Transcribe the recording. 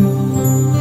Música